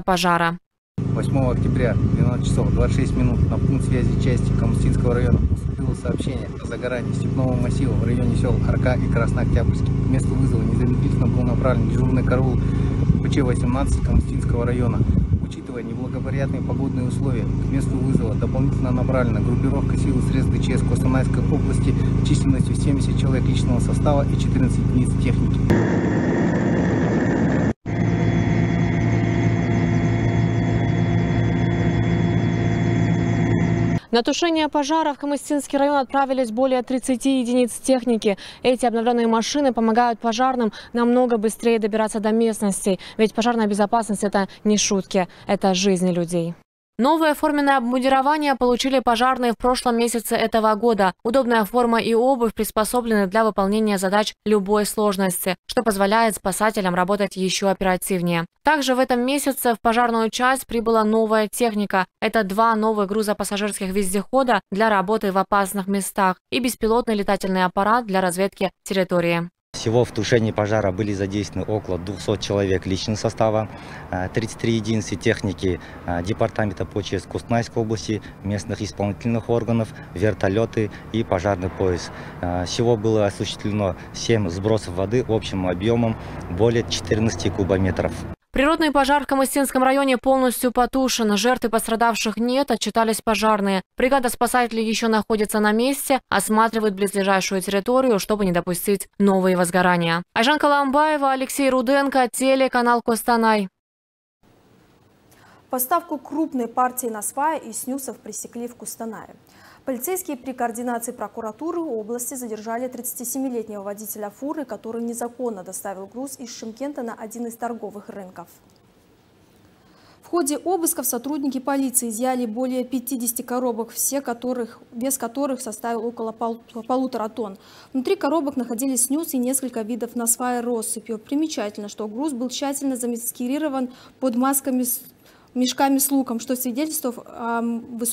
место пожара. 8 октября, 12 часов 26 минут, на пункт связи части Камустинского района поступило сообщение о загорании степного массива в районе сел Арка и Краснооктябрьский. К месту вызова незамедлительно был направлен дежурный караул ПЧ-18 Камустинского района. Учитывая неблагоприятные погодные условия, к месту вызова дополнительно направлена группировка сил и средств ДЧС Костанайской области численностью 70 человек личного состава и 14 единиц техники. На тушение пожара в Камыстинский район отправились более 30 единиц техники. Эти обновленные машины помогают пожарным намного быстрее добираться до местностей. Ведь пожарная безопасность – это не шутки, это жизни людей. Новое форменное обмундирование получили пожарные в прошлом месяце этого года. Удобная форма и обувь приспособлены для выполнения задач любой сложности, что позволяет спасателям работать еще оперативнее. Также в этом месяце в пожарную часть прибыла новая техника. Это два новых грузопассажирских вездехода для работы в опасных местах и беспилотный летательный аппарат для разведки территории. Всего в тушении пожара были задействованы около 200 человек личного состава, 33 единицы техники Департамента по ЧС Кустанайской области, местных исполнительных органов, вертолеты и пожарный пояс. Всего было осуществлено 7 сбросов воды общим объемом более 14 кубометров. Природный пожар в Камыстинском районе полностью потушен. Жертв и пострадавших нет, отчитались пожарные. Бригада спасателей еще находится на месте, осматривает близлежащую территорию, чтобы не допустить новые возгорания. Айжан Каламбаева, Алексей Руденко, телеканал Костанай. Поставку крупной партии на свая и снюсов пресекли в Кустанае. Полицейские при координации прокуратуры области задержали 37-летнего водителя фуры, который незаконно доставил груз из Шимкента на один из торговых рынков. В ходе обысков сотрудники полиции изъяли более 50 коробок, все которых, вес которых составил около пол, полутора тонн. Внутри коробок находились снюс и несколько видов насвая россыпью. Примечательно, что груз был тщательно замаскирован под масками, мешками с луком, что свидетельствует о высоком